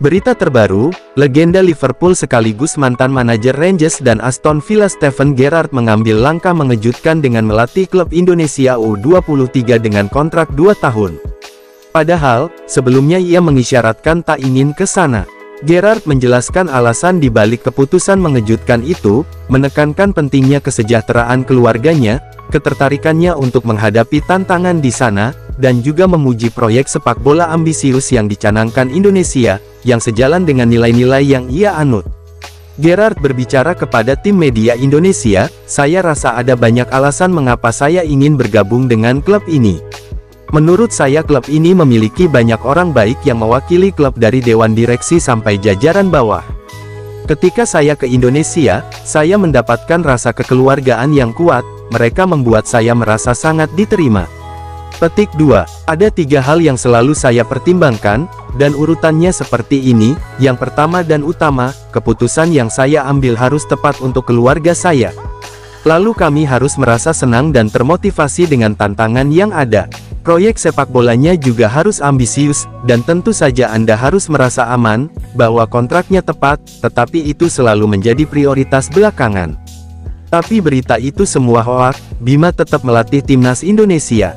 Berita terbaru, legenda Liverpool sekaligus mantan manajer Rangers dan Aston Villa Steven Gerrard mengambil langkah mengejutkan dengan melatih klub Indonesia U23 dengan kontrak 2 tahun. Padahal, sebelumnya ia mengisyaratkan tak ingin ke sana. Gerard menjelaskan alasan di balik keputusan mengejutkan itu, menekankan pentingnya kesejahteraan keluarganya, ketertarikannya untuk menghadapi tantangan di sana, dan juga memuji proyek sepak bola ambisius yang dicanangkan Indonesia, yang sejalan dengan nilai-nilai yang ia anut. Gerard berbicara kepada tim media Indonesia, saya rasa ada banyak alasan mengapa saya ingin bergabung dengan klub ini. Menurut saya klub ini memiliki banyak orang baik yang mewakili klub dari dewan direksi sampai jajaran bawah. Ketika saya ke Indonesia, saya mendapatkan rasa kekeluargaan yang kuat, mereka membuat saya merasa sangat diterima. Petik 2. Ada tiga hal yang selalu saya pertimbangkan, dan urutannya seperti ini, yang pertama dan utama, keputusan yang saya ambil harus tepat untuk keluarga saya. Lalu kami harus merasa senang dan termotivasi dengan tantangan yang ada. Proyek sepak bolanya juga harus ambisius, dan tentu saja Anda harus merasa aman, bahwa kontraknya tepat, tetapi itu selalu menjadi prioritas belakangan. Tapi berita itu semua hoak, Bima tetap melatih timnas Indonesia.